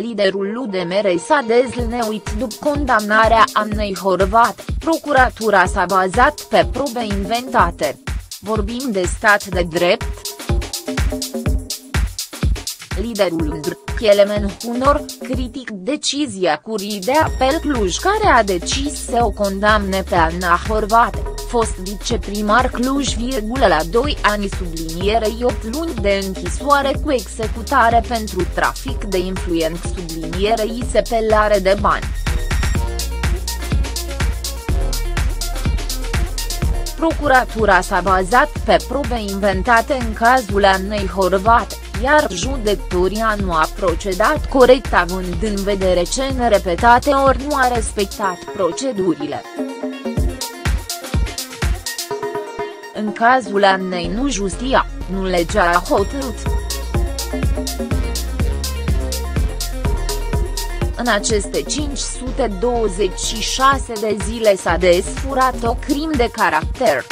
liderul UDMR s-a dezlneuit după condamnarea Annei Horvat, procuratura s-a bazat pe probe inventate. Vorbim de stat de drept? Liderul UNDR, Kelemen Hunor, critic decizia Curii de Apel Cluj care a decis să o condamne pe Anna Horvat fost viceprimar Cluj, la 2 ani sublinierei 8 luni de închisoare cu executare pentru trafic de influent sublinierei sepelare de bani. Procuratura s-a bazat pe probe inventate în cazul Annei Horvat, iar judecătoria nu a procedat corect având în vedere ce în repetate ori nu a respectat procedurile. În cazul Annei nu justia, nu legea a hotărât. În aceste 526 de zile s-a desfurat o crim de caracter.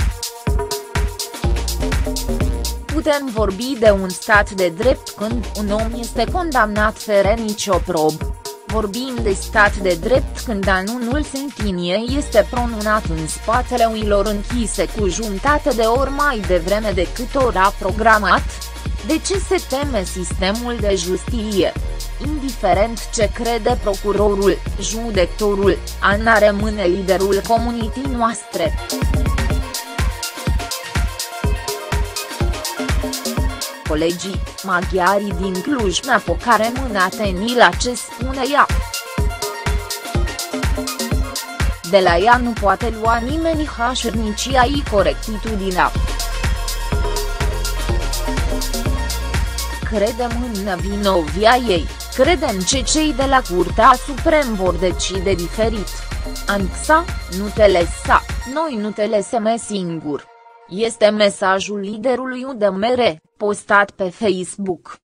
Putem vorbi de un stat de drept când un om este condamnat fără nicio probă. Vorbim de stat de drept când anunul sentiniei este pronunat în spatele uilor închise cu jumătate de ori mai devreme decât ora programat? De ce se teme sistemul de justiție? Indiferent ce crede procurorul, judectorul, Ana rămâne liderul comunității noastre. Colegii, maghiarii din Cluj mi-apocare mâna teni la ce spune ea. De la ea nu poate lua nimeni hașernicia i corectitudinea. Credem în nevinovia ei, credem ce cei de la Curtea Suprem vor decide diferit. Anxa, nu te lăsa, noi nu te lăsăm singur. Este mesajul liderului UDMR, postat pe Facebook.